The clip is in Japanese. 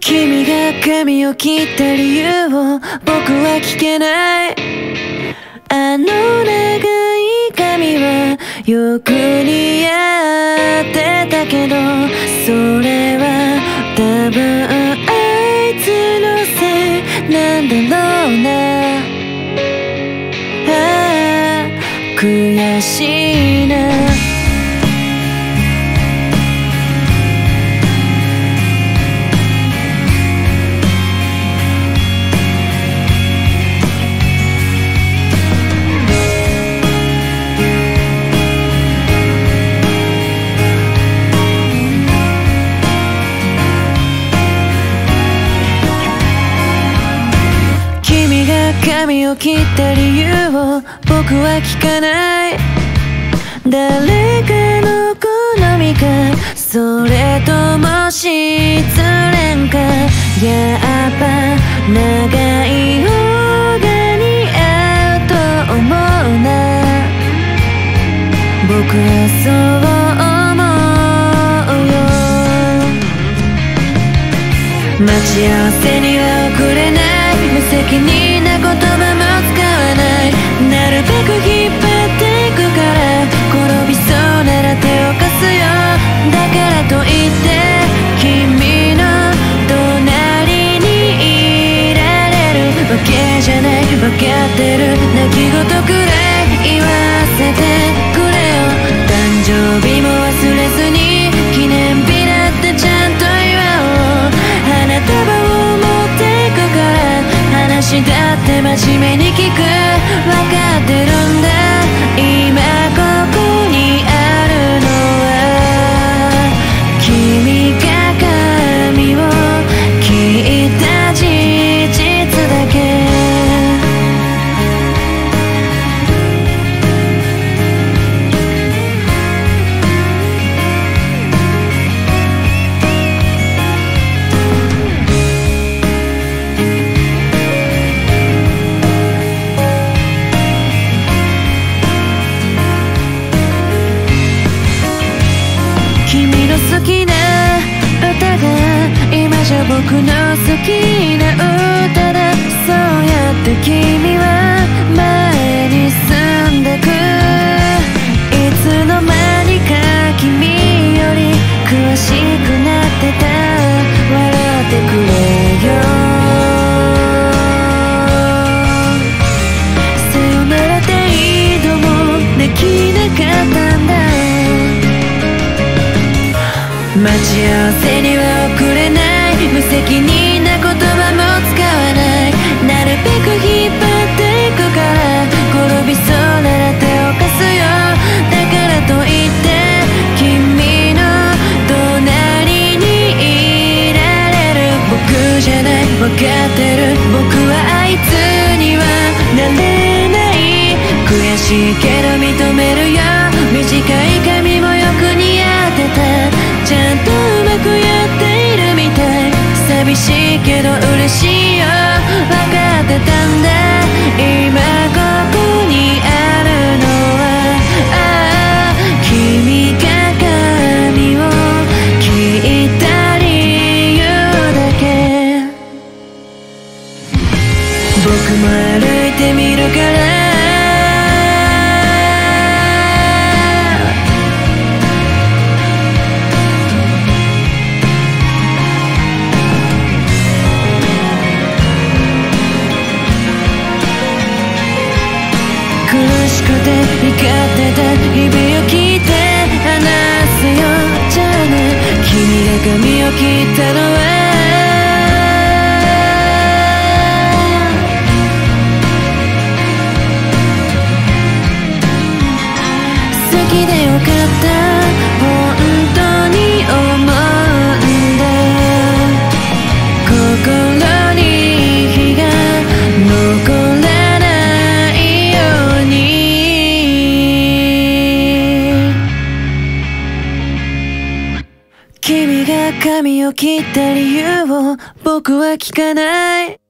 君が髪を切った理由を僕は聞けない。あの長い髪はよく似合ってたけどそれは多分あいつのせいなんだろうな。ああ悔しいな。髪を切った理由を僕は聞かない誰かの好みか。それとも失恋か。やっぱ長い方が似合うと思うな。僕はそう思うよ。待ち合わせには遅れない。無責任な言葉私だって真面目に聞く。わかってるんだ。歌が今じゃ僕の好きな歌待ち合わせには遅れない無責任な言葉も使わないなるべく引っ張っていくから転びそうなら手を貸すよ。だからといって君の隣にいられる僕じゃない分かってる。僕はあいつにはなれない。悔しいけど。僕も歩いてみるから。苦しくて怒ってた日々を聞いて話すよ。じゃあね君が髪を切ったのでよかった本当に思うんだ心に火が残らないように君が髪を切った理由を僕は聞かない。